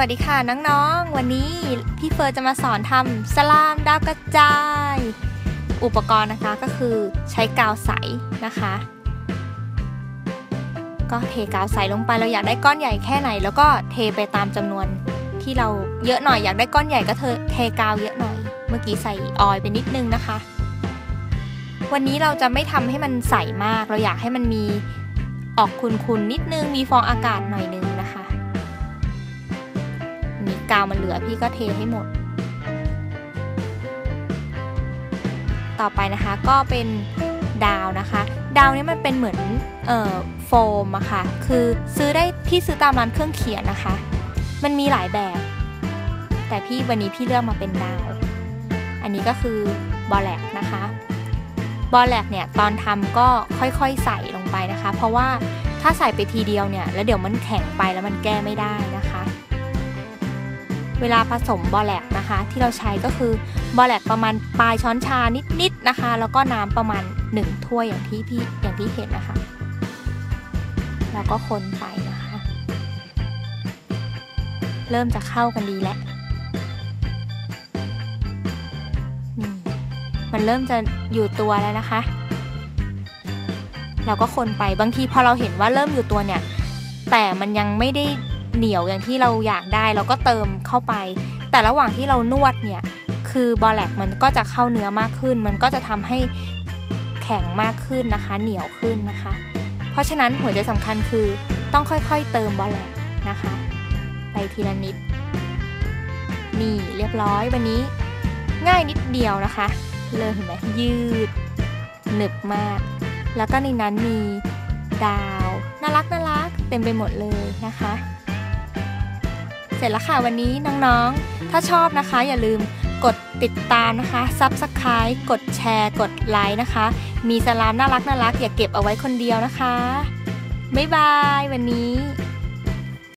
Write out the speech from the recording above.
วัสดีค่ะน้องๆ วันนี้พี่เฟิร์จะมาสอนทำสลามดาวกระจาย อุปกรณ์นะคะก็คือใช้กาวใสนะคะ ก็เทกาวใสลงไปเราอยากได้ก้อนใหญ่แค่ไหน แล้วก็เทไปตามจำนวนที่เราเยอะหน่อยอยากได้ก้อนใหญ่ก็เทเทกาวเยอะหน่อย เมื่อกี้ใส่ออยไปนิดนึงนะคะ วันนี้เราจะไม่ทำให้มันใสมาก เราอยากให้มันมีออกคุนๆนนิดนึงมีฟองอากาศหน่อยนึงนะคะนี้ กาวมันเหลือพี่ก็เทให้หมด ต่อไปนะคะก็เป็นดาวนะคะ ดาวนี้มันเป็นเหมือนเอ่อโฟมอะค่ะคือซื้อได้พี่ซื้อตามร้านเครื่องเขียนนะคะ มันมีหลายแบบ แต่พี่วันนี้พี่เลือกมาเป็นดาว อันนี้ก็คือบอลแลกนะคะบอลแลกเนี่ยตอนทำก็ค่อยๆใส่ลงไปนะคะ เพราะว่าถ้าใส่ไปทีเดียวเนี่ยแล้วเดี๋ยวมันแข็งไปแล้วมันแก้ไม่ได้นะคะ เวลาผสมบอแลกนะคะ ที่เราใช้ก็คือบอแลกประมาณปลายช้อนชานิดๆนะคะ แล้วก็น้ำประมาณ 1 ถ้วยอย่างที่พี่อย่างที่เห็นนะคะ แล้วก็คนไปนะคะ เริ่มจะเข้ากันดีแล้วนี่มันเริ่มจะอยู่ตัวแล้วนะคะ เราก็คนไปบางทีพอเราเห็นว่าเริ่มอยู่ตัวเนี่ย แต่มันยังไม่ได้ เหนียวอย่างที่เราอยากได้เราก็เติมเข้าไป แต่ระหว่างที่เรานวดเนี่ย คือบอลแลกมันก็จะเข้าเนื้อมากขึ้น มันก็จะทำให้แข็งมากขึ้นนะคะ เหนียวขึ้นนะคะ เพราะฉะนั้นหัวใจสำคัญคือต้องค่อยๆเติมบอลแลกนะคะ ไปทีละนิด นี่เรียบร้อยวันนี้ ง่ายนิดเดียวนะคะเลยเห็นไหมยืด หนึบมาก แล้วก็ในนั้นมีดาว น่ารักน่ารักเต็มไปหมดเลยนะคะ เสร็จแล้วค่ะวันนี้น้องๆ ถ้าชอบนะคะ อย่าลืมกดติดตามนะคะ Subscribe กดแชร์ กดไลค์นะคะ มีสลามน่ารักน่ารักอย่าเก็บเอาไว้คนเดียวนะคะ บ๊ายบายวันนี้